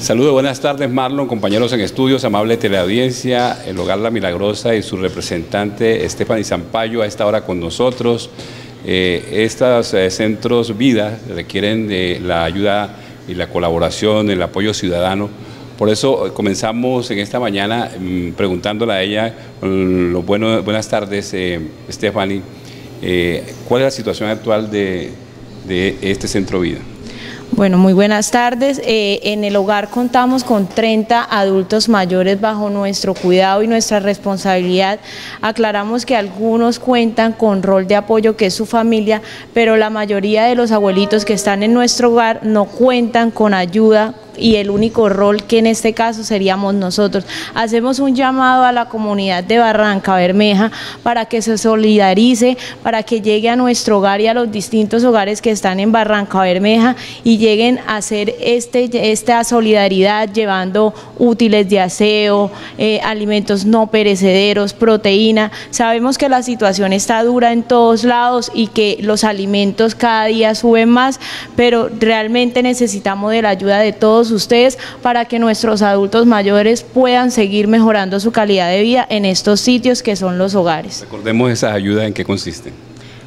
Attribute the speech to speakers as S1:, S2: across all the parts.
S1: Saludos, buenas tardes Marlon, compañeros en estudios, amable teleaudiencia, el Hogar La Milagrosa y su representante Estefany Zampayo a esta hora con nosotros. Eh, estos eh, centros vida requieren de la ayuda y la colaboración, el apoyo ciudadano. Por eso eh, comenzamos en esta mañana mm, preguntándole a ella, bueno, buenas tardes Estefany, ¿cuál es la situación actual de este centro vida?
S2: Bueno, muy buenas tardes. Eh, en el hogar contamos con 30 adultos mayores bajo nuestro cuidado y nuestra responsabilidad. Aclaramos que algunos cuentan con rol de apoyo que es su familia, pero la mayoría de los abuelitos que están en nuestro hogar no cuentan con ayuda y el único rol que en este caso seríamos nosotros. Hacemos un llamado a la comunidad de Barranca Bermeja para que se solidarice, para que llegue a nuestro hogar y a los distintos hogares que están en Barranca Bermeja y lleguen a hacer este, esta solidaridad llevando útiles de aseo, eh, alimentos no perecederos, proteína. Sabemos que la situación está dura en todos lados y que los alimentos cada día suben más, pero realmente necesitamos de la ayuda de todos ustedes para que nuestros adultos mayores puedan seguir mejorando su calidad de vida en estos sitios que son los hogares.
S1: Recordemos esas ayudas en qué consisten.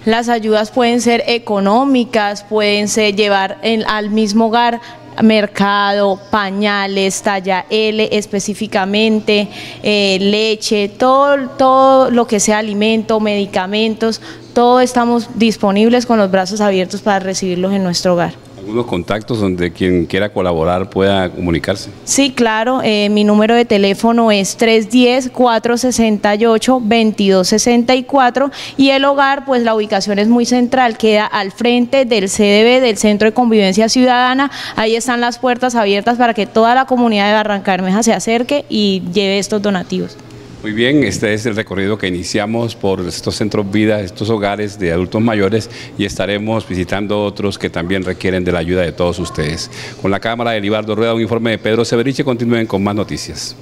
S2: Las ayudas pueden ser económicas, pueden ser llevar al mismo hogar mercado, pañales, talla L específicamente, eh, leche, todo, todo lo que sea alimento, medicamentos, todo estamos disponibles con los brazos abiertos para recibirlos en nuestro hogar
S1: algunos contactos donde quien quiera colaborar pueda comunicarse.
S2: Sí, claro, eh, mi número de teléfono es 310-468-2264 y el hogar, pues la ubicación es muy central, queda al frente del CDB, del Centro de Convivencia Ciudadana, ahí están las puertas abiertas para que toda la comunidad de Barranca se acerque y lleve estos donativos.
S1: Muy bien, este es el recorrido que iniciamos por estos centros vida, estos hogares de adultos mayores y estaremos visitando otros que también requieren de la ayuda de todos ustedes. Con la cámara de Libardo Rueda, un informe de Pedro Severiche, continúen con más noticias.